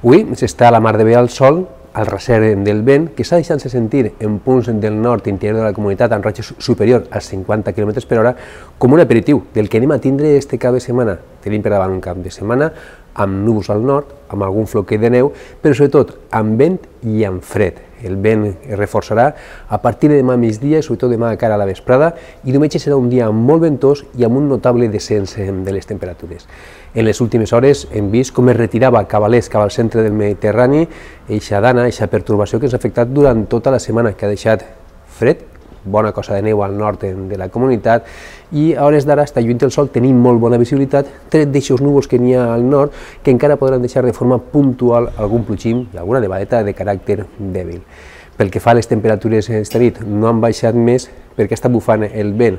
Avui s'està a la mar de bé al sol, al recer del vent, que està deixant-se sentir en punts del nord interior de la comunitat amb ratxes superior als 50 km per hora com un aperitiu del que anem a tindre este cap de setmana. Tenim per davant un cap de setmana amb núvols al nord, amb algun floquet de neu, però sobretot amb vent i amb fred. El vent es reforçarà a partir de demà migdia, sobretot demà cara a la vesprada, i diumenge serà un dia molt ventós i amb un notable descens de les temperatures. En les últimes hores hem vist com es retirava l'est, cap al centre del Mediterrani, eixa dana, eixa pertorbació que ens ha afectat durant tota la setmana, que ha deixat fred, bona cosa de neu al nord de la comunitat i a hores d'ara està lluint el sol, tenim molt bona visibilitat, tret d'aixòs núvols que n'hi ha al nord que encara podran deixar de forma puntual algun plugim i alguna nevadeta de caràcter dèbil. Pel que fa a les temperatures esta nit, no han baixat més perquè està bufant el vent,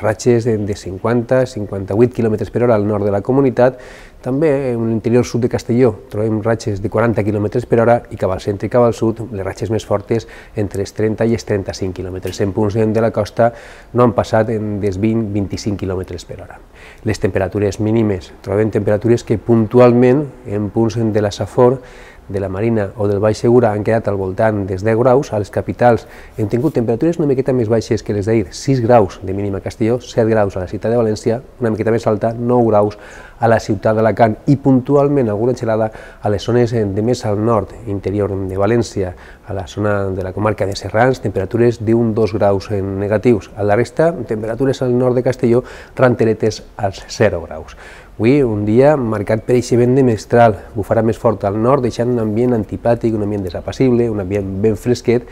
ratxes de 50-58 km per hora al nord de la comunitat, també en l'interior sud de Castelló trobem ratxes de 40 km per hora i cap al centre i cap al sud les ratxes més fortes entre els 30 i els 35 km. En punts de la costa no han passat dels 20-25 km per hora. Les temperatures mínimes, trobem temperatures que puntualment en punts de la Safor de la Marina o del Baix Segura han quedat al voltant dels 10 graus, a les capitals hem tingut temperatures una miqueta més baixes que les d'ahir, 6 graus de mínima a Castelló, 7 graus a la ciutat de València, una miqueta més alta, 9 graus a la ciutat d'Alacant i puntualment alguna gelada a les zones de més al nord, interior de València, a la zona de la comarca de Serrans, temperatures d'un 2 graus negatius. A la resta, temperatures al nord de Castelló, ranteretes als 0 graus. Avui, un dia marcat per aquest vent de mestral, bufarà més fort al nord, deixant un ambient antipàtic, un ambient desapassible, un ambient ben fresquet,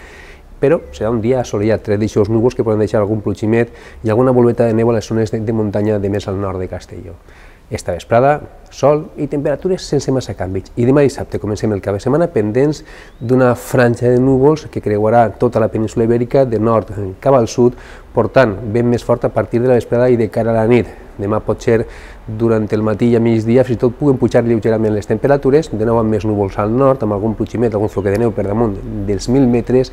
però serà un dia assolellat, tret d'aixòs núvols que poden deixar algun plugimet i alguna bolveta de neu a les zones de, de muntanya de més al nord de Castelló. Esta vesprada, sol i temperatures sense massa canvis. I demà dissabte comencem el cap de setmana pendents d'una franja de núvols que creuarà tota la península ibèrica de nord cap al sud, portant vent més fort a partir de la vesprada i de cara a la nit. Demà pot ser durant el matí i a migdia, fins i tot puguen pujar lleugerament les temperatures, de nou amb més núvols al nord, amb algun plugimet, algun floque de neu per damunt dels 1.000 metres,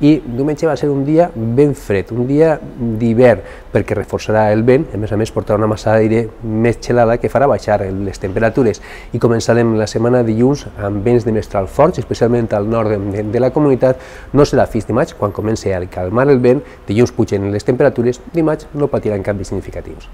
i diumenge va ser un dia ben fred, un dia d'hivern, perquè reforçarà el vent, a més a més portarà una massa d'aire més gelada que farà baixar les temperatures. I començarem la setmana dilluns amb vents de mestral forts, especialment al nord de, de la comunitat. No serà fins dimarts, quan comenci a calmar el vent, dilluns pugen les temperatures, dimarts no patiran canvis significatius.